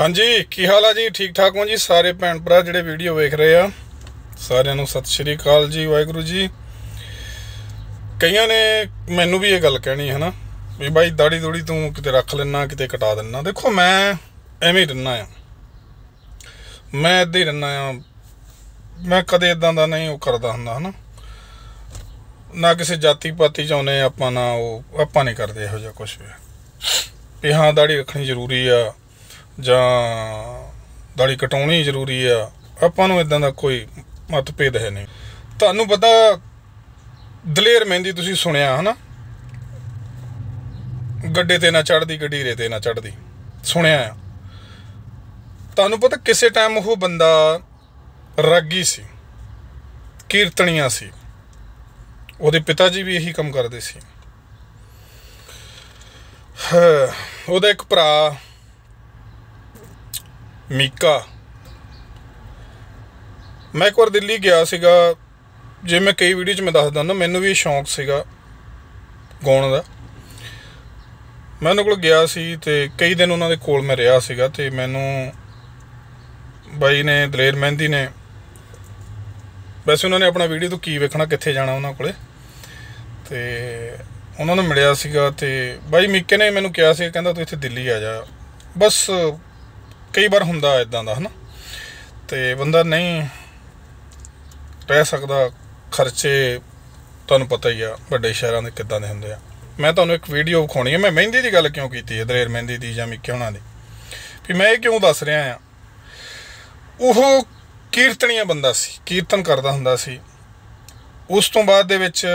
ਹਾਂਜੀ, ਕੀ ਹਾਲ ਆ ਜੀ? ਠੀਕ ਠਾਕ ਹੋ ਜੀ? ਸਾਰੇ ਭੈਣ ਭਰਾ ਜਿਹੜੇ ਵੀਡੀਓ ਵੇਖ ਰਹੇ ਆ, ਸਾਰਿਆਂ ਨੂੰ ਸਤਿ ਸ਼੍ਰੀ ਅਕਾਲ ਜੀ, ਵਾਹਿਗੁਰੂ ਜੀ। ਕਈਆਂ ਨੇ ਮੈਨੂੰ ਵੀ ਇਹ ਗੱਲ ਕਹਿਣੀ ਹੈ ਨਾ, ਵੀ ਬਾਈ ਦਾੜੀ ਦੂੜੀ ਤੂੰ ਕਿਤੇ ਰੱਖ ਲੈਣਾ ਕਿਤੇ ਕਟਾ ਦਿੰਨਾ। ਦੇਖੋ, ਮੈਂ ਐਵੇਂ ਹੀ ਰਹਿਣਾ ਆ। ਮੈਂ ਏਦਾਂ ਹੀ ਰਹਿਣਾ ਆ। ਮੈਂ ਕਦੇ ਇਦਾਂ ਦਾ ਨਹੀਂ ਉਹ ਕਰਦਾ ਹੁੰਦਾ, ਹਨਾ। ਨਾ ਕਿਸੇ ਜਾਤੀ ਪਾਤੀ ਚ ਆਉਨੇ ਆਪਾਂ, ਨਾ ਉਹ, ਆਪਾਂ ਨਹੀਂ ਕਰਦੇ ਇਹੋ ਜਿਹਾ ਕੁਝ ਵੀ ਵੀ ਹਾਂ ਦਾੜੀ ਰੱਖਣੀ ਜ਼ਰੂਰੀ ਆ। ਜਾਂ ਦਾੜੀ ਕਟਾਉਣੀ ਜ਼ਰੂਰੀ ਆ, ਆਪਾਂ ਨੂੰ ਇਦਾਂ ਦਾ ਕੋਈ ਮਤਭੇਦ ਹੈ ਨਹੀਂ। ਤੁਹਾਨੂੰ ਪਤਾ ਦਲੇਰ ਮਹਿੰਦੀ ਤੁਸੀਂ ਸੁਣਿਆ, ਹਨਾ? ਗੱਡੇ ਤੇ ਨਾ ਚੜਦੀ ਗੱਡੀਰੇ ਤੇ ਨਾ ਚੜਦੀ ਸੁਣਿਆ ਆ। ਤੁਹਾਨੂੰ ਪਤਾ ਕਿਸੇ ਟਾਈਮ ਉਹ ਬੰਦਾ ਰਾਗੀ ਸੀ, ਕੀਰਤਨੀਆ ਸੀ, ਉਹਦੇ ਪਿਤਾ ਜੀ ਵੀ ਇਹੀ ਕੰਮ ਕਰਦੇ ਸੀ। ਉਹਦਾ ਇੱਕ ਭਰਾ ਮੀਕਾ। ਮੈਂ ਇੱਕ ਵਾਰ ਦਿੱਲੀ ਗਿਆ ਸੀਗਾ। ਜੇ ਮੈਂ ਕਈ ਵੀਡੀਓ 'ਚ ਮੈਂ ਦੱਸਦਾ ਨਾ ਮੈਨੂੰ ਵੀ ਸ਼ੌਂਕ ਸੀਗਾ ਗਾਉਣ ਦਾ। ਮੈਂ ਉਹਨਾਂ ਕੋਲ ਗਿਆ ਸੀ ਤੇ ਕਈ ਦਿਨ ਉਹਨਾਂ ਦੇ ਕੋਲ ਮੈਂ ਰਿਹਾ ਸੀਗਾ ਤੇ ਮੈਨੂੰ ਬਾਈ ਨੇ, ਦਲੇਰ ਮਹਿੰਦੀ ਨੇ ਵੈਸੇ ਉਹਨਾਂ ਨੇ ਆਪਣਾ ਵੀਡੀਓ ਤੋਂ ਕੀ ਵੇਖਣਾ, ਕਿੱਥੇ ਜਾਣਾ ਉਹਨਾਂ ਕੋਲੇ। ਤੇ ਉਹਨਾਂ ਨੂੰ ਮਿਲਿਆ ਸੀਗਾ ਤੇ ਬਾਈ ਮੀਕੇ ਨੇ ਮੈਨੂੰ ਕਿਹਾ ਸੀ ਕਹਿੰਦਾ ਤੂੰ ਇੱਥੇ ਦਿੱਲੀ ਆ ਜਾ। ਬਸ ਕਈ ਵਾਰ ਹੁੰਦਾ ਇਦਾਂ ਦਾ, ਹਨਾ? ਤੇ ਬੰਦਾ ਨਹੀਂ ਰਹਿ ਸਕਦਾ, ਖਰਚੇ ਤੁਹਾਨੂੰ ਪਤਾ ਹੀ ਆ, ਵੱਡੇ ਸ਼ਹਿਰਾਂ ਦੇ ਕਿੱਦਾਂ ਦੇ ਹੁੰਦੇ ਆ। ਮੈਂ ਤੁਹਾਨੂੰ ਇੱਕ ਵੀਡੀਓ ਵਿਖਾਉਣੀ ਹੈ ਮੈਂ ਮਹਿੰਦੀ ਦੀ ਗੱਲ ਕਿਉਂ ਕੀਤੀ ਹੈ ਦਲੇਰ ਮਹਿੰਦੀ ਦੀ ਜਾਂ ਮਿੱਕੇ ਹੋਣਾ ਦੀ? ਵੀ ਮੈਂ ਇਹ ਕਿਉਂ ਦੱਸ ਰਿਹਾ ਆ? ਉਹ ਕੀਰਤਨੀਆ ਬੰਦਾ ਸੀ, ਕੀਰਤਨ ਕਰਦਾ ਹੁੰਦਾ ਸੀ। ਉਸ ਤੋਂ ਬਾਅਦ ਦੇ ਵਿੱਚ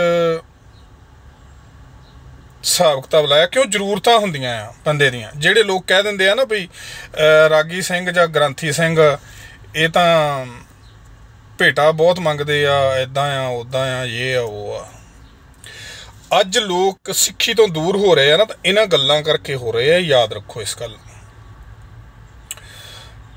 ਹਿਸਾਬ ਕਿਤਾਬ ਲਾਇਆ, ਕਿਉਂ ਜ਼ਰੂਰਤਾਂ ਹੁੰਦੀਆਂ ਆ ਬੰਦੇ ਦੀਆਂ? ਜਿਹੜੇ ਲੋਕ ਕਹਿ ਦਿੰਦੇ ਆ ਨਾ ਵੀ ਰਾਗੀ ਸਿੰਘ ਜਾਂ ਗ੍ਰੰਥੀ ਸਿੰਘ, ਇਹ ਤਾਂ ਭੇਟਾ ਬਹੁਤ ਮੰਗਦੇ ਆ ਇਦਾਂ ਆ ਉਦਾਂ ਆ, ਇਹ ਆ, ਉਹ ਆ। ਅੱਜ ਲੋਕ ਸਿੱਖੀ ਤੋਂ ਦੂਰ ਹੋ ਰਹੇ ਆ ਨਾ, ਤਾਂ ਇਹਨਾਂ ਗੱਲਾਂ ਕਰਕੇ ਹੋ ਰਹੇ ਆ, ਯਾਦ ਰੱਖੋ ਇਸ ਗੱਲ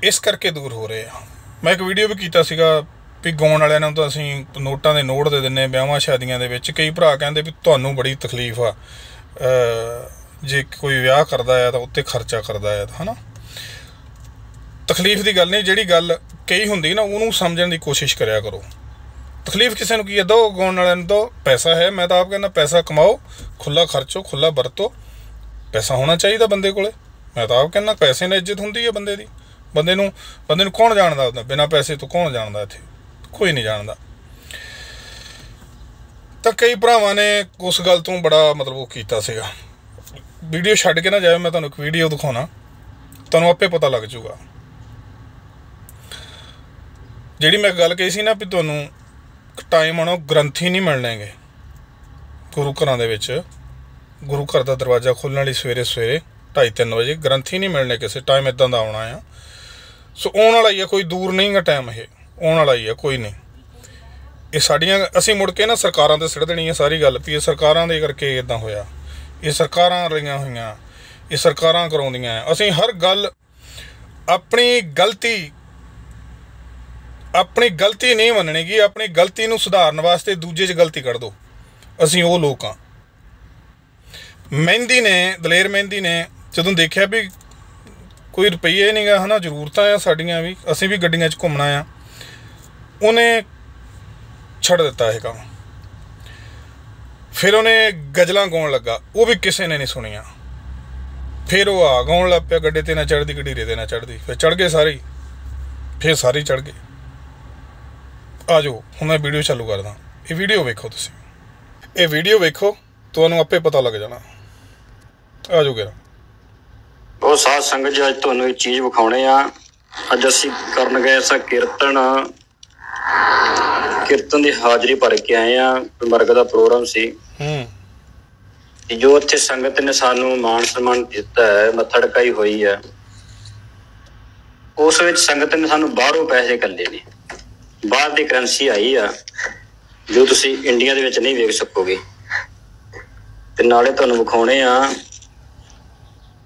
ਇਸ ਕਰਕੇ ਦੂਰ ਹੋ ਰਹੇ ਆ। ਮੈਂ ਇੱਕ ਵੀਡੀਓ ਵੀ ਕੀਤਾ ਸੀਗਾ ਵੀ ਗਾਉਣ ਵਾਲਿਆਂ ਨੂੰ ਤਾਂ ਅਸੀਂ ਨੋਟਾਂ ਦੇ ਨੋਟ ਦੇ ਦਿੰਨੇ ਵਿਆਹਾਂ ਸ਼ਾਦੀਆਂ ਦੇ ਵਿੱਚ। ਕਈ ਭਰਾ ਕਹਿੰਦੇ ਵੀ ਤੁਹਾਨੂੰ ਬੜੀ ਤਕਲੀਫ ਆ। ਜੇ ਕੋਈ ਵਿਆਹ ਕਰਦਾ ਆ ਤਾਂ ਉੱਤੇ ਖਰਚਾ ਕਰਦਾ ਆ ਤਾਂ ਹਨਾ? ਤਕਲੀਫ ਦੀ ਗੱਲ ਨਹੀਂ, ਜਿਹੜੀ ਗੱਲ ਕਈ ਹੁੰਦੀ ਨਾ, ਉਹਨੂੰ ਸਮਝਣ ਦੀ ਕੋਸ਼ਿਸ਼ ਕਰਿਆ ਕਰੋ। ਤਕਲੀਫ ਕਿਸੇ ਨੂੰ ਕੀ ਹੈ ਦੋ ਗਾਉਣ ਵਾਲਿਆਂ ਨੂੰ ਦੋ ਪੈਸਾ ਹੈ। ਮੈਂ ਤਾਂ ਆਪ ਕਹਿੰਦਾ, ਪੈਸਾ ਕਮਾਓ ਖੁੱਲਾ ਖਰਚੋ ਖੁੱਲਾ ਵਰਤੋ। ਪੈਸਾ ਹੋਣਾ ਚਾਹੀਦਾ ਬੰਦੇ ਕੋਲੇ। ਮੈਂ ਤਾਂ ਆਪ ਕਹਿੰਦਾ, ਪੈਸੇ ਨਾਲ ਇੱਜ਼ਤ ਹੁੰਦੀ ਹੈ ਬੰਦੇ ਦੀ। ਬੰਦੇ ਨੂੰ ਬੰਦੇ ਨੂੰ ਕੌਣ ਜਾਣਦਾ ਹੁੰਦਾ ਬਿਨਾਂ ਪੈਸੇ ਤੋਂ ਕੌਣ ਜਾਣਦਾ ਇੱਥੇ? ਕੋਈ ਨਹੀਂ ਜਾਣਦਾ। ਤਾਂ ਕਈ ਭਰਾਵਾਂ ਨੇ ਉਸ ਗੱਲ ਤੋਂ ਬੜਾ ਮਤਲਬ ਉਹ ਕੀਤਾ ਸੀਗਾ। ਵੀਡੀਓ ਛੱਡ ਕੇ ਨਾ ਜਾਵੇ ਮੈਂ ਤੁਹਾਨੂੰ ਇੱਕ ਵੀਡੀਓ ਦਿਖਾਉਣਾ। ਤੁਹਾਨੂੰ ਆਪੇ ਪਤਾ ਲੱਗ ਜਾਊਗਾ। ਜਿਹੜੀ ਮੈਂ ਗੱਲ ਕਹੀ ਸੀ ਨਾ ਵੀ ਤੁਹਾਨੂੰ ਟਾਈਮ ਆਉਣਾ ਗ੍ਰੰਥੀ ਨਹੀਂ ਮਿਲਣਗੇ ਗੁਰੂ ਘਰਾਂ ਦੇ ਵਿੱਚ। ਗੁਰੂ ਘਰ ਦਾ ਦਰਵਾਜ਼ਾ ਖੋਲਣ ਲਈ ਸਵੇਰੇ ਸਵੇਰੇ 2:30 ਵਜੇ। ਗ੍ਰੰਥੀ ਨਹੀਂ ਮਿਲਣੇ ਕਿਸੇ। ਟਾਈਮ ਇਦਾਂ ਦਾ ਆਉਣਾ ਆ। ਸੋ ਆਉਣ ਵਾਲਾ ਹੀ ਆ, ਕੋਈ ਦੂਰ ਨਹੀਂ ਨਹੀਂਗਾ ਟਾਈਮ ਇਹ। ਆਉਣ ਵਾਲਾ ਹੀ ਆ, ਕੋਈ ਨਹੀਂ। ਇਹ ਸਾਡੀਆਂ, ਅਸੀਂ ਮੁੜ ਕੇ ਨਾ ਸਰਕਾਰਾਂ ਤੇ ਸਿੱਟ ਦੇਣੀ ਹੈ ਸਾਰੀ ਗੱਲ ਵੀ ਇਹ ਸਰਕਾਰਾਂ ਦੇ ਕਰਕੇ ਇਦਾਂ ਹੋਇਆ। ਇਹ ਸਰਕਾਰਾਂ ਰਹੀਆਂ ਹੋਈਆਂ, ਇਹ ਸਰਕਾਰਾਂ ਕਰਾਉਂਦੀਆਂ ਅਸੀਂ ਹਰ ਗੱਲ, ਆਪਣੀ ਗਲਤੀ ਆਪਣੀ ਗਲਤੀ ਨਹੀਂ ਮੰਨਣੀਗੀ, ਆਪਣੀ ਗਲਤੀ ਨੂੰ ਸੁਧਾਰਨ ਵਾਸਤੇ ਦੂਜੇ 'ਚ ਗਲਤੀ ਕੱਢ ਦੋ। ਅਸੀਂ ਉਹ ਲੋਕ ਆ। ਮਹਿੰਦੀ ਨੇ, ਦਲੇਰ ਮਹਿੰਦੀ ਨੇ ਜਦੋਂ ਦੇਖਿਆ ਵੀ ਕੋਈ ਰੁਪਈਏ ਨਹੀਂਗਾ ਹਨਾ, ਜ਼ਰੂਰਤਾਂ ਆ ਸਾਡੀਆਂ ਵੀ, ਅਸੀਂ ਵੀ ਗੱਡੀਆਂ 'ਚ ਘੁੰਮਣਾ ਆ। ਉਹਨੇ ਛੱਡ ਦਿੱਤਾ ਇਹ ਕੰਮ। ਫਿਰ ਉਹਨੇ ਗਜ਼ਲਾਂ ਗਾਉਣ ਲੱਗਾ, ਉਹ ਵੀ ਕਿਸੇ ਨੇ ਨਹੀਂ ਸੁਣੀਆਂ। ਫਿਰ ਉਹ ਆ ਗਾਉਣ ਲੱਗ ਪਿਆ, ਗੱਡੇ ਤੇ ਨਾ ਚੜਦੀ ਗੱਡੀ ਤੇ ਨਾ ਚੜਦੀ ਫਿਰ ਚੜ ਗਏ ਸਾਰੇ। ਫਿਰ ਸਾਰੇ ਚੜ ਗਏ। ਆ ਜਾਓ ਹੁਣ ਮੈਂ ਵੀਡੀਓ ਚਾਲੂ ਕਰਦਾ। ਇਹ ਵੀਡੀਓ ਵੇਖੋ ਤੁਸੀਂ। ਇਹ ਵੀਡੀਓ ਵੇਖੋ, ਤੁਹਾਨੂੰ ਆਪੇ ਪਤਾ ਲੱਗ ਜਾਣਾ। ਆ ਜਾਓ ਗੇਰਾ ਉਹ ਸਾਧ ਸੰਗਤ ਜੀ, ਅੱਜ ਤੁਹਾਨੂੰ ਇਹ ਚੀਜ਼ ਵਿਖਾਉਣੇ ਆ। ਅੱਜ ਅਸੀਂ ਕਰਨ ਗਏ ਸਾਂ ਕੀਰਤਨ। ਕੀਰਤਨ ਦੀ ਹਾਜ਼ਰੀ ਭਰ ਕੇ ਆਏ ਆ ਮਰਗ ਦਾ ਪ੍ਰੋਗਰਾਮ ਸੀ। ਹੂੰ। ਤੇ ਜੋ ਇੱਥੇ ਸੰਗਤ ਨੇ ਸਾਨੂੰ ਮਾਣ ਸਨਮਾਨ ਦਿੱਤਾ ਹੈ ਮੱਥਾ ਟਕਾਈ ਹੋਈ ਹੈ ਉਸ ਵਿੱਚ ਸੰਗਤ ਨੇ ਸਾਨੂੰ ਬਾਹਰੋਂ ਪੈਸੇ ਕੱਲੇ ਨੇ। ਬਾਹਰ ਦੀ ਕਰੰਸੀ ਆਈ ਆ ਜੋ ਤੁਸੀਂ ਇੰਡੀਆ ਦੇ ਵਿੱਚ ਨਹੀਂ ਵੇਖ ਸਕੋਗੇ। ਤੇ ਨਾਲੇ ਤੁਹਾਨੂੰ ਵਿਖਾਉਣੇ ਆ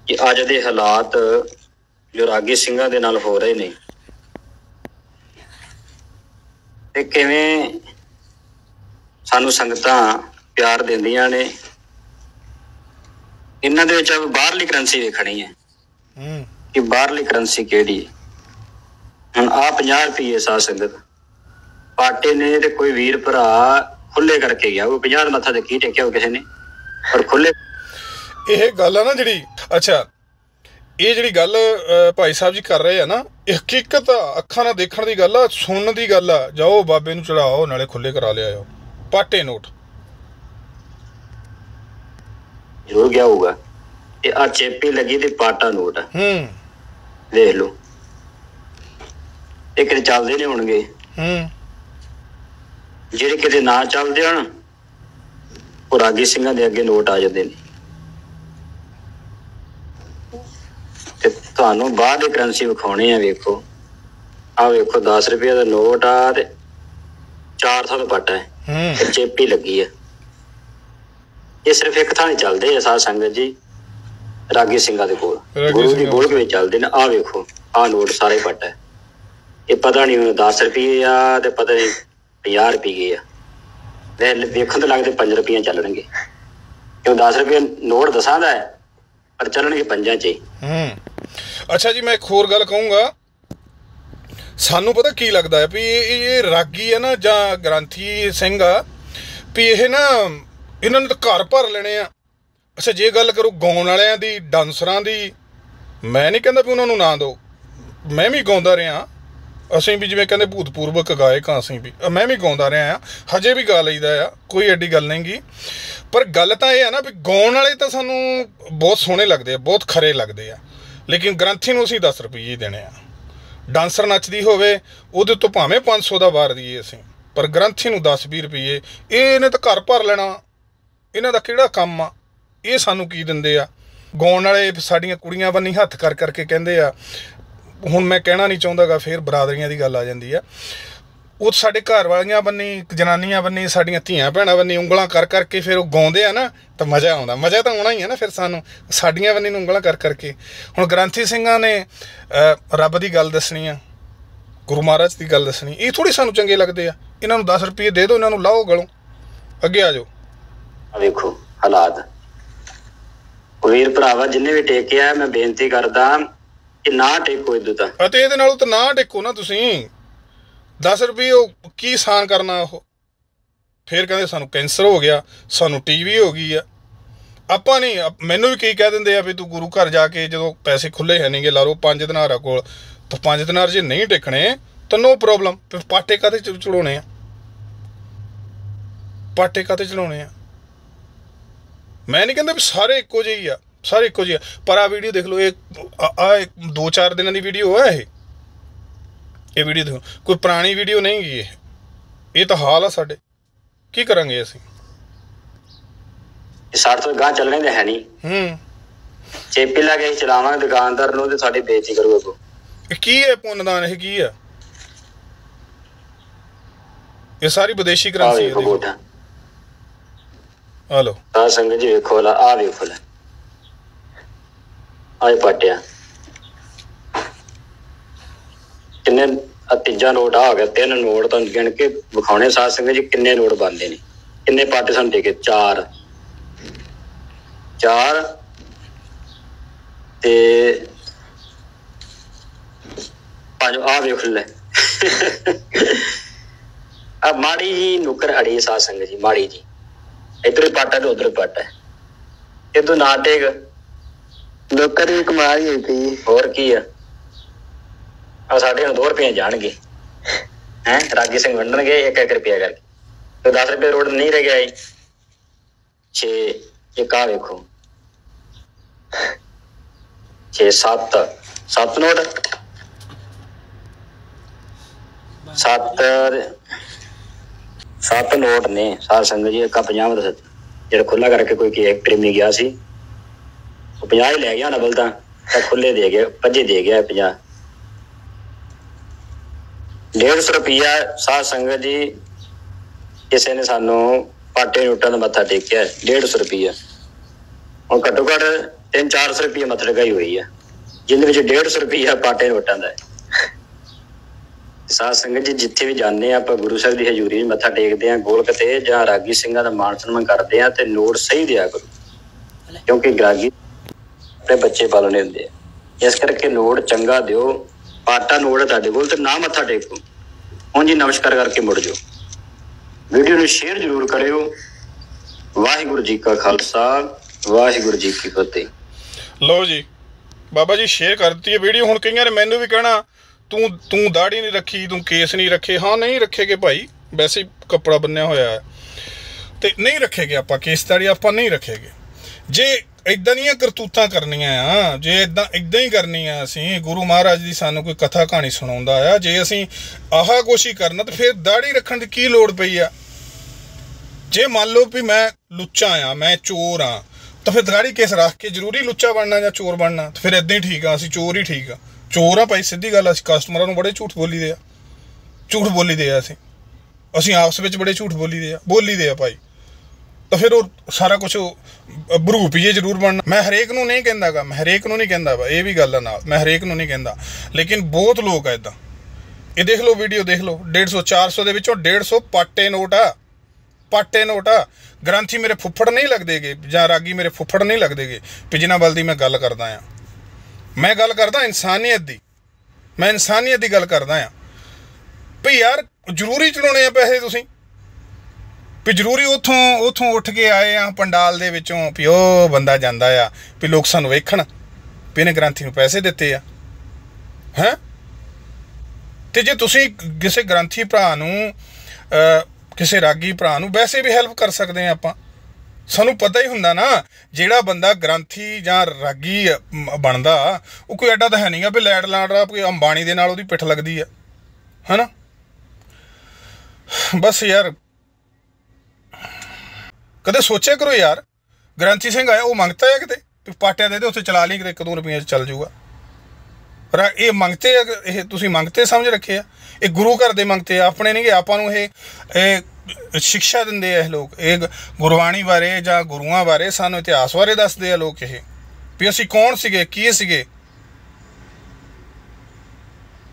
ਕਿ ਅੱਜ ਦੇ ਹਾਲਾਤ ਜੋ ਰਾਗੀ ਸਿੰਘਾਂ ਦੇ ਨਾਲ ਹੋ ਰਹੇ ਨੇ ਤੇ ਕਿਵੇਂ ਸਾਨੂੰ ਸੰਗਤਾਂ ਪਿਆਰ ਦਿੰਦੀਆਂ ਨੇ? ਇਹਨਾਂ ਦੇ ਵਿੱਚ ਬਾਹਰਲੀ ਕਰੰਸੀ ਵੇਖਣੀ ਹੈ। ਹੂੰ। ਕਿ ਬਾਹਰਲੀ ਕਰੰਸੀ ਕਿਹੜੀ ਹੈ? ਹੁਣ ਆ 50 ਰੁਪਏ ਸਾਧ ਸੰਗਤ। ਪਾਟੇ ਨੇ ਤੇ ਕੋਈ ਵੀਰ ਭਰਾ ਖੁੱਲੇ ਕਰਕੇ ਗਿਆ। ਉਹ 50 ਦਾ ਮੱਥਾ ਤੇ ਕੀ ਟੇਕਿਆ ਉਹ ਕਿਸੇ ਨੇ? ਪਰ ਖੁੱਲੇ ਇਹ ਗੱਲ ਆ ਨਾ ਜਿਹੜੀ ਅੱਛਾ ਇਹ ਜਿਹੜੀ ਗੱਲ ਭਾਈ ਸਾਹਿਬ ਜੀ ਕਰ ਰਹੇ ਆ ਨਾ ਇਹ ਹਕੀਕਤ ਅੱਖਾਂ ਨਾਲ ਦੇਖਣ ਦੀ ਗੱਲ ਆ ਸੁਣਨ ਦੀ ਗੱਲ ਆ ਜਾਓ ਬਾਬੇ ਨੂੰ ਚੜਾਓ ਨਾਲੇ ਖੁੱਲੇ ਕਰਾ ਲਿਆਓ ਪਾਟੇ ਨੋਟ। ਜ਼ਰੂਰ ਗਿਆ ਹੋਊਗਾ ਇਹ ਆ ਚੇਪੀ ਲੱਗੀ ਤੇ ਪਾਟਾ ਨੋਟ ਆ। ਹੂੰ। ਵੇਖ ਲਓ। ਇਹ ਕਿਤੇ ਚੱਲਦੇ ਨਹੀਂ ਹੋਣਗੇ। ਹੂੰ। ਜਿਹੜੇ ਕਿਤੇ ਨਾ ਚੱਲਦੇ ਹਨ ਉਹ ਰਾਗੀ ਸਿੰਘਾਂ ਦੇ ਅੱਗੇ ਨੋਟ ਆ ਜਾਂਦੇ ਨੇ। ਤੁਹਾਨੂੰ ਬਾਅਦ ਦੇ ਕਰੰਸੀ ਵਿਖਾਉਣੇ ਆ ਵੇਖੋ। ਆ ਵੇਖੋ 10 ਰੁਪਏ ਦਾ ਨੋਟ ਆ ਤੇ 400 ਦਾ ਪੱਟ ਹੈ। ਹੂੰ। ਚੇਪੀ ਲੱਗੀ ਆ ਇਹ ਸਿਰਫ ਇੱਕ ਥਾਂ ਹੀ ਚੱਲਦੇ ਆ ਸਾਧ ਸੰਗਤ ਜੀ ਰਾਗੀ ਸਿੰਘਾਂ ਦੇ ਕੋਲ। ਗੁਰੂ ਦੀ ਗੋਲਕ ਵਿੱਚ ਚੱਲਦੇ ਨੇ? ਆ ਵੇਖੋ ਆ ਨੋਟ ਸਾਰੇ ਪੱਟ ਹੈ। ਇਹ ਪਤਾ ਨਹੀਂ ਹੁਣ 10 ਰੁਪਏ ਆ ਤੇ ਪਤਾ ਨਹੀਂ 50 ਰੁਪਏ ਆ। ਵੇ ਵੇਖਣ ਤੋਂ ਲੱਗਦੇ 5 ਰੁਪਏ ਚੱਲਣਗੇ। ਕਿਉਂ 10 ਰੁਪਏ ਨੋਟ ਦਸਾਂ ਦਾ ਹੈ ਪਰ ਚੱਲਣਗੇ ਪੰਜਾਂ ਚ ਹੀ। ਹੂੰ। ਅੱਛਾ ਜੀ, ਮੈਂ ਇੱਕ ਹੋਰ ਗੱਲ ਕਹੂੰਗਾ। ਸਾਨੂੰ ਪਤਾ ਕੀ ਲੱਗਦਾ ਹੈ ਵੀ ਇਹ ਇਹ ਰਾਗੀ ਹੈ ਨਾ ਜਾਂ ਗ੍ਰੰਥੀ ਸਿੰਘ ਆ, ਵੀ ਇਹ ਨਾ ਇਹਨਾਂ ਨੇ ਤਾਂ ਘਰ ਭਰ ਲੈਣੇ ਆ। ਅੱਛਾ, ਜੇ ਗੱਲ ਕਰੋ ਗਾਉਣ ਵਾਲਿਆਂ ਦੀ, ਡਾਂਸਰਾਂ ਦੀ, ਮੈਂ ਨਹੀਂ ਕਹਿੰਦਾ ਵੀ ਉਹਨਾਂ ਨੂੰ ਨਾ ਦਿਓ ਮੈਂ ਵੀ ਗਾਉਂਦਾ ਰਿਹਾ। ਅਸੀਂ ਵੀ ਜਿਵੇਂ ਕਹਿੰਦੇ ਭੂਤਪੂਰਵਕ ਗਾਇਕ ਹਾਂ ਅਸੀਂ ਵੀ। ਮੈਂ ਵੀ ਗਾਉਂਦਾ ਰਿਹਾ ਆ। ਹਜੇ ਵੀ ਗਾ ਲਈਦਾ ਆ। ਕੋਈ ਐਡੀ ਗੱਲ ਨਹੀਂਗੀ ਪਰ ਗੱਲ ਤਾਂ ਇਹ ਆ ਨਾ ਵੀ ਗਾਉਣ ਵਾਲੇ ਤਾਂ ਸਾਨੂੰ ਬਹੁਤ ਸੋਹਣੇ ਲੱਗਦੇ ਆ, ਬਹੁਤ ਖਰੇ ਲੱਗਦੇ ਆ। ਲੇਕਿਨ ਗ੍ਰੰਥੀ ਨੂੰ ਅਸੀਂ 10 ਰੁਪਏ ਹੀ ਦੇਣੇ ਆ। ਡਾਂਸਰ ਨੱਚਦੀ ਹੋਵੇ, ਉਹਦੇ ਤੋਂ ਭਾਵੇਂ 500 ਦਾ ਵਾਰ ਦਈਏ ਅਸੀਂ, ਪਰ ਗ੍ਰੰਥੀ ਨੂੰ 10-20 ਰੁਪਏ ਇਹ ਇਹਨੇ ਤਾਂ ਘਰ ਭਰ ਲੈਣਾ। ਇਹਨਾਂ ਦਾ ਕਿਹੜਾ ਕੰਮ ਆ? ਇਹ ਸਾਨੂੰ ਕੀ ਦਿੰਦੇ ਆ? ਗਾਉਣ ਵਾਲੇ ਸਾਡੀਆਂ ਕੁੜੀਆਂ ਬੰਨੀ ਹੱਥ ਕਰ ਕਰਕੇ ਕਹਿੰਦੇ ਆ, ਹੁਣ ਮੈਂ ਕਹਿਣਾ ਨਹੀਂ ਚਾਹੁੰਦਾਗਾ ਫੇਰ ਬਰਾਦਰੀਆਂ ਦੀ ਗੱਲ ਆ ਜਾਂਦੀ ਆ। ਉਹ ਸਾਡੇ ਘਰ ਵਾਲੀਆਂ ਬੰਨੀ ਜਨਾਨੀਆਂ ਬੰਨੀ ਸਾਡੀਆਂ ਧੀਆਂ ਭੈਣਾਂ ਬੰਨੀ ਉਂਗਲਾਂ ਕਰ ਕਰਕੇ ਫਿਰ ਉਹ ਗਾਉਂਦੇ ਆ ਨਾ ਤਾਂ ਮਜ਼ਾ ਆਉਂਦਾ। ਮਜ਼ਾ ਤਾਂ ਆਉਣਾ ਹੀ ਆ ਨਾ ਫਿਰ ਸਾਨੂੰ ਸਾਡੀਆਂ ਬੰਨੀ ਨੂੰ ਉਂਗਲਾਂ ਕਰ ਕਰਕੇ। ਹੁਣ ਗ੍ਰੰਥੀ ਸਿੰਘਾਂ ਨੇ ਰੱਬ ਦੀ ਗੱਲ ਦੱਸਣੀ ਆ ਗੁਰੂ ਮਹਾਰਾਜ ਦੀ ਗੱਲ ਦੱਸਣੀ ਇਹ ਥੋੜੀ ਸਾਨੂੰ ਚੰਗੇ ਲੱਗਦੇ ਆ। ਇਹਨਾਂ ਨੂੰ 10 ਰੁਪਏ ਦੇ ਦਿਓ ਇਹਨਾਂ ਨੂੰ ਲਾਓ ਗਲੋਂ ਅੱਗੇ ਆ ਜਾਓ। ਆ ਵੇਖੋ ਹਾਲਾਤ। ਵੀਰ ਭਰਾਵਾ ਜਿੰਨੇ ਵੀ ਟੇਕਿਆ ਮੈਂ ਬੇਨਤੀ ਕਰਦਾ ਕਿ ਨਾ ਟੇਕੋ ਇਦੋਂ ਤਾਂ। ਅਤੇ ਇਹਦੇ ਨਾਲੋਂ ਤਾਂ ਨਾ ਟੇਕੋ ਨਾ ਤੁਸੀਂ। 10 ਰੁਪਏ ਉਹ ਕੀ ਸਾਨ ਕਰਨਾ ਉਹ? ਫਿਰ ਕਹਿੰਦੇ ਸਾਨੂੰ ਕੈਂਸਰ ਹੋ ਗਿਆ, ਸਾਨੂੰ ਟੀਵੀ ਹੋ ਗਈ ਆ। ਆਪਾਂ ਨਹੀਂ ਮੈਨੂੰ ਵੀ ਕੀ ਕਹਿ ਦਿੰਦੇ ਆ ਵੀ ਤੂੰ ਗੁਰੂ ਘਰ ਜਾ ਕੇ ਜਦੋਂ ਪੈਸੇ ਖੁੱਲੇ ਹੈ ਨਹੀਂਗੇ ਲਾ ਲਓ ਪੰਜ ਦਿਨਾਰਾ ਕੋਲ, ਤਾਂ ਪੰਜ ਦਿਨਾਰ ਜੇ ਨਹੀਂ ਟੇਕਣੇ, ਤਾਂ ਨੋ ਪ੍ਰੋਬਲਮ ਫਿਰ ਪਾਟੇ ਕਾਤੇ ਚੜਾਉਣੇ ਆ? ਪਾਟੇ ਕਾਤੇ ਚੜਾਉਣੇ ਆ? ਮੈਂ ਨਹੀਂ ਕਹਿੰਦਾ ਵੀ ਸਾਰੇ ਇੱਕੋ ਜਿਹੇ ਹੀ ਆ, ਸਾਰੇ ਇੱਕੋ ਜਿਹੇ ਆ। ਪਰ ਆ ਵੀਡੀਓ ਦੇਖ ਲਓ, ਇਹ, ਆ- ਦੋ ਚਾਰ ਦਿਨਾਂ ਦੀ ਵੀਡੀਓ ਆ ਇਹ। ਇਹ ਵੀਡੀਓ ਦੇਖੋ। ਕੋਈ ਪੁਰਾਣੀ ਵੀਡੀਓ ਨਹੀਂ ਗਈ ਇਹ। ਇਹ ਤਾਂ ਹਾਲ ਆ ਸਾਡੇ। ਕੀ ਕਰਾਂਗੇ ਅਸੀਂ? ਇਹ ਸਾਡੇ ਤੋਂ ਗਾਂ ਚੱਲਣੇ ਦੇ ਹੈ ਨਹੀਂ। ਹੂੰ। ਚੇਪੀ ਲਾ ਕੇ ਚਲਾਵਾਂਗੇ ਦੁਕਾਨਦਾਰ ਨੂੰ ਤੇ ਸਾਡੀ ਬੇਇੱਜ਼ਤੀ ਕਰੂਗਾ ਕੀ ਹੈ ਪੁੰਨਦਾਨ? ਇਹ ਕੀ ਆ ਇਹ ਸਾਰੀ ਵਿਦੇਸ਼ੀ ਕਰੰਸੀ ਹੈ ਦੇਖੋ। ਲਓ। ਆ ਸੰਗਤ ਜੀ ਵੇਖੋ ਲਾ ਆ ਵੇਖੋ ਲੈ। ਆਏ ਪਟਿਆ। ਕਿੰਨੇ ਆਹ ਤੀਜਾ ਨੋਟ ਆ ਗਿਆ ਤਿੰਨ ਨੋਟ ਤਾਂ ਗਿਣ ਕੇ ਵਿਖਾਉਣੇ ਸਾਧ ਸੰਗਤ ਜੀ ਕਿੰਨੇ ਨੋਟ ਬਣਦੇ ਨੇ? ਕਿੰਨੇ ਪਾਟੇ ਸਾਨੂੰ ਦੇ ਕੇ? ਚਾਰ। ਚਾਰ ਤੇ ਪੰਜ ਆ ਵੇਖ ਲੈ। ਆ ਮਾੜੀ ਜੀ ਨੁਕਰ ਅੜੀ ਸਾਧ ਸੰਗਤ ਜੀ ਮਾੜੀ ਜੀ। ਇਧਰ ਪਾਟਾ ਤੇ ਉਧਰ ਪਾਟਾ ਇਹ ਤੋਂ ਨਾ ਟੇਕ। ਲੋਕਾਂ ਦੀ ਕਮਾਲ ਹੀ ਹੋਈ ਹੋਰ ਕੀ ਆ? ਆ ਸਾਡੇ ਹੁਣ 2 ਰੁਪਏ ਜਾਣਗੇ। ਹੈ, ਰਾਗੀ ਸਿੰਘ ਵੰਡਣਗੇ 1-1 ਰੁਪਿਆ ਕਰਕੇ। ਤੇ 10 ਰੁਪਏ ਰੋਡ ਨਹੀਂ ਰਹਿ ਗਿਆ ਇਹ। 6 ਇਹ ਕਾ ਵੇਖੋ। 6 7 7 ਨੋਟ। 7 ਸੱਤ ਨੋਟ ਨੇ। ਸਾਧ ਸੰਗਤ ਜੀ, ਇੱਕ 50 ਦਾ ਜਿਹੜਾ ਖੁੱਲਾ ਕਰਕੇ ਕੋਈ ਕੀ ਪ੍ਰੇਮੀ ਗਿਆ ਸੀ। ਉਹ 50 ਹੀ ਲੈ ਗਿਆ ਨਾ ਬਲਦਾ। ਤਾਂ ਖੁੱਲੇ ਦੇ ਗਿਆ ਭੱਜੇ ਦੇ ਗਿਆ 50 150 ਰੁਪਿਆ ਸਾਧ ਸੰਗਤ ਜੀ ਕਿਸੇ ਨੇ ਸਾਨੂੰ ਪਾਟੇ ਨੋਟਾਂ ਦਾ ਮੱਥਾ ਟੇਕਿਆ 150 ਰੁਪਿਆ ਹੁਣ ਘੱਟੋ ਘੱਟ 3-400 ਰੁਪਏ ਮੱਥਾ ਲਗਾਈ ਹੋਈ ਆ, ਜਿਹਦੇ ਵਿੱਚ 150 ਰੁਪਿਆ ਪਾਟੇ ਨੋਟਾਂ ਦਾ ਹੈ। ਸਾਧ ਸੰਗਤ ਜੀ, ਜਿੱਥੇ ਵੀ ਜਾਂਦੇ ਆ, ਆਪਾਂ ਗੁਰੂ ਸਾਹਿਬ ਦੀ ਹਜ਼ੂਰੀ ਵਿੱਚ ਮੱਥਾ ਟੇਕਦੇ ਆ ਗੋਲਕ ਤੇ ਜਾਂ ਰਾਗੀ ਸਿੰਘਾਂ ਦਾ ਮਾਣ ਸਨਮਾਨ ਕਰਦੇ ਆ ਤੇ ਨੋਟ ਸਹੀ ਦਿਆ ਕਰੋ। ਕਿਉਂਕਿ ਗ੍ਰਾਗੀ ਆਪਣੇ ਬੱਚੇ ਪਾਲਣੇ ਹੁੰਦੇ ਆ। ਇਸ ਕਰਕੇ ਨੋਟ ਚੰਗਾ ਦਿਓ, ਪਾਟਾ ਨੋਟ ਤੁਹਾਡੇ ਕੋਲ ਤੇ ਨਾ ਮੱਥਾ ਟੇਕੋ। ਹੁਣ ਜੀ ਨਮਸਕਾਰ ਕਰਕੇ ਮੁੜ ਜਾਓ। ਵੀਡੀਓ ਨੂੰ ਸ਼ੇਅਰ ਜ਼ਰੂਰ ਕਰਿਓ। ਵਾਹਿਗੁਰੂ ਜੀ ਕਾ ਖਾਲਸਾ, ਵਾਹਿਗੁਰੂ ਜੀ ਕੀ ਫਤਿਹ। ਲਓ ਜੀ, ਬਾਬਾ ਜੀ ਸ਼ੇਅਰ ਕਰਤੀ ਹੈ ਵੀਡੀਓ। ਹੁਣ ਕਈਆਂ ਨੇ ਮੈਨੂੰ ਵੀ ਕਹਿਣਾ, ਤੂੰ ਤੂੰ ਦਾੜੀ ਨਹੀਂ ਰੱਖੀ, ਤੂੰ ਕੇਸ ਨਹੀਂ ਰੱਖੇ। ਹਾਂ, ਨਹੀਂ ਰੱਖੇਗੇ ਭਾਈ, ਵੈਸੇ ਕੱਪੜਾ ਬੰਨਿਆ ਹੋਇਆ ਹੈ। ਤੇ ਨਹੀਂ ਰੱਖੇਗੇ ਆਪਾਂ, ਕੇਸ ਦਾੜੀ ਆਪਾਂ ਨਹੀਂ ਰੱਖੇਗੇ। ਜੇ ਇਦਾਂ ਦੀਆਂ ਕਰਤੂਤਾਂ ਕਰਨੀਆਂ ਆ। ਜੇ ਇਦਾਂ ਇਦਾਂ ਹੀ ਕਰਨੀਆਂ ਅਸੀਂ, ਗੁਰੂ ਮਹਾਰਾਜ ਦੀ ਸਾਨੂੰ ਕੋਈ ਕਥਾ ਕਹਾਣੀ ਸੁਣਾਉਂਦਾ ਆ, ਜੇ ਅਸੀਂ ਆਹਾ ਕੁਛ ਹੀ ਕਰਨਾ, ਤੇ ਫਿਰ ਦਾੜੀ ਰੱਖਣ ਦੀ ਕੀ ਲੋੜ ਪਈ ਆ? ਜੇ ਮੰਨ ਲਓ ਵੀ ਮੈਂ ਲੁੱਚਾ ਆ, ਮੈਂ ਚੋਰ ਆ, ਤਾਂ ਫਿਰ ਦਾੜੀ ਕੇਸ ਰੱਖ ਕੇ ਜ਼ਰੂਰੀ ਲੁੱਚਾ ਬਣਨਾ ਜਾਂ ਚੋਰ ਬਣਨਾ? ਤੇ ਫਿਰ ਇਦਾਂ ਹੀ ਠੀਕ ਆ, ਅਸੀਂ ਚੋਰ ਹੀ ਠੀਕ ਆ। ਚੋਰ ਆ ਭਾਈ, ਸਿੱਧੀ ਗੱਲ ਅਸੀਂ ਕਸਟਮਰਾਂ ਨੂੰ ਬੜੇ ਝੂਠ ਬੋਲੀਦੇ ਆ। ਝੂਠ ਬੋਲੀਦੇ ਆ ਅਸੀਂ। ਅਸੀਂ ਆਪਸ ਵਿੱਚ ਬੜੇ ਝੂਠ ਬੋਲੀਦੇ ਆ ਬੋਲੀਦੇ ਆ ਭਾਈ। ਤਾਂ ਫਿਰ ਉਹ ਸਾਰਾ ਕੁਝ ਬਰੂਪੀਏ ਜ਼ਰੂਰ ਬਣਨਾ। ਮੈਂ ਹਰੇਕ ਨੂੰ ਨਹੀਂ ਕਹਿੰਦਾਗਾ, ਮੈਂ ਹਰੇਕ ਨੂੰ ਨਹੀਂ ਕਹਿੰਦਾ ਵਾ, ਇਹ ਵੀ ਗੱਲ ਆ ਨਾਲ, ਮੈਂ ਹਰੇਕ ਨੂੰ ਨਹੀਂ ਕਹਿੰਦਾ। ਲੇਕਿਨ ਬਹੁਤ ਲੋਕ ਆ ਇਦਾਂ। ਇਹ ਦੇਖ ਲਓ ਵੀਡੀਓ ਦੇਖ ਲਓ। 150 400 ਦੇ ਵਿੱਚੋਂ 150 ਪਾਟੇ ਨੋਟ ਆ। ਪਾਟੇ ਨੋਟ ਆ। ਗ੍ਰੰਥੀ ਮੇਰੇ ਫੁੱਫੜ ਨਹੀਂ ਲੱਗਦੇਗੇ, ਜਾਂ ਰਾਗੀ ਮੇਰੇ ਫੁੱਫੜ ਨਹੀਂ ਲੱਗਦੇਗੇ। ਵੀ ਜਿਨ੍ਹਾਂ ਵੱਲ ਦੀ ਮੈਂ ਗੱਲ ਕਰਦਾ ਆ। ਮੈਂ ਗੱਲ ਕਰਦਾ ਇਨਸਾਨੀਅਤ ਦੀ। ਮੈਂ ਇਨਸਾਨੀਅਤ ਦੀ ਗੱਲ ਕਰਦਾ ਆ। ਵੀ ਯਾਰ, ਜ਼ਰੂਰੀ ਚੜਾਉਣੇ ਆ ਪੈਸੇ ਤੁਸੀਂ। ਵੀ ਜ਼ਰੂਰੀ ਉਥੋਂ ਉਥੋਂ ਉੱਠ ਕੇ ਆਏ ਆ, ਪੰਡਾਲ ਦੇ ਵਿੱਚੋਂ ਵੀ ਉਹ ਬੰਦਾ ਜਾਂਦਾ ਆ, ਵੀ ਲੋਕ ਸਾਨੂੰ ਵੇਖਣ, ਵੀ ਇਹਨੇ ਗ੍ਰੰਥੀ ਨੂੰ ਪੈਸੇ ਦਿੱਤੇ ਆ। ਹੈ? ਤੇ ਜੇ ਤੁਸੀਂ ਕਿਸੇ ਗ੍ਰੰਥੀ ਭਰਾ ਨੂੰ ਕਿਸੇ ਰਾਗੀ ਭਰਾ ਨੂੰ ਵੈਸੇ ਵੀ ਹੈਲਪ ਕਰ ਸਕਦੇ ਆ ਆਪਾਂ। ਸਾਨੂੰ ਪਤਾ ਹੀ ਹੁੰਦਾ ਨਾ, ਜਿਹੜਾ ਬੰਦਾ ਗ੍ਰੰਥੀ ਜਾਂ ਰਾਗੀ ਬਣਦਾ, ਉਹ ਕੋਈ ਐਡਾ ਤਾਂ ਹੈ ਨਹੀਂਗਾ ਵੀ ਲੈਟ ਲਾੜ ਰਾ ਕੋਈ ਅੰਬਾਣੀ ਦੇ ਨਾਲ ਉਹਦੀ ਪਿੱਠ ਲੱਗਦੀ ਆ। ਹਨਾ? ਬਸ ਯਾਰ ਕਦੇ ਸੋਚਿਆ ਕਰੋ ਯਾਰ, ਗ੍ਰੰਥੀ ਸਿੰਘ ਆਇਆ, ਉਹ ਮੰਗਤਾ ਹੈ ਕਿਤੇ? ਵੀ ਪਾਟਿਆ ਦੇ ਦੇ, ਉੱਥੇ ਚਲਾ ਲਈ ਕਿਤੇ, ਇੱਕ ਦੋ ਰੁਪਈਆ ਚੱਲ ਜਾਊਗਾ ਪਰ ਇਹ ਮੰਗਤੇ ਆ, ਇਹ ਤੁਸੀਂ ਮੰਗਤੇ ਸਮਝ ਰੱਖੇ ਆ। ਇਹ ਗੁਰੂ ਘਰ ਦੇ ਮੰਗਤੇ ਆ, ਆਪਣੇ ਨਹੀਂ ਆਪਾਂ ਨੂੰ ਇਹ ਇਹ ਸਿੱਖਿਆ ਦਿੰਦੇ ਆ ਇਹ ਲੋਕ। ਇਹ ਗੁਰਬਾਣੀ ਬਾਰੇ ਜਾਂ ਗੁਰੂਆਂ ਬਾਰੇ ਸਾਨੂੰ ਇਤਿਹਾਸ ਬਾਰੇ ਦੱਸਦੇ ਆ ਲੋਕ ਇਹ। ਵੀ ਅਸੀਂ ਕੌਣ ਸੀਗੇ, ਕੀ ਸੀਗੇ?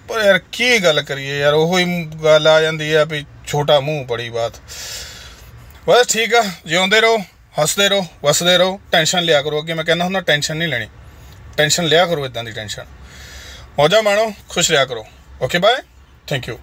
ਪਰ ਯਾਰ, ਕੀ ਗੱਲ ਕਰੀਏ ਯਾਰ, ਉਹੀ ਮ- ਗੱਲ ਆ ਜਾਂਦੀ ਆ ਵੀ ਛੋਟਾ ਮੂੰਹ, ਬੜੀ ਬਾਤ। ਬਸ ਠੀਕ ਆ, ਜਿਉਂਦੇ ਰਹੋ, ਹੱਸਦੇ ਰਹੋ, ਵਸਦੇ ਰਹੋ ਟੈਨਸ਼ਨ ਲਿਆ ਕਰੋ। ਅੱਗੇ ਮੈਂ ਕਹਿੰਦਾ ਹੁੰਦਾ ਟੈਨਸ਼ਨ ਨਹੀਂ ਲੈਣੀ। ਟੈਨਸ਼ਨ ਲਿਆ ਕਰੋ ਇਦਾਂ ਦੀ ਟੈਨਸ਼ਨ ਮੌਜਾ ਮਾਣੋ, ਖੁਸ਼ ਰਿਹਾ ਕਰੋ। Okay bye thank you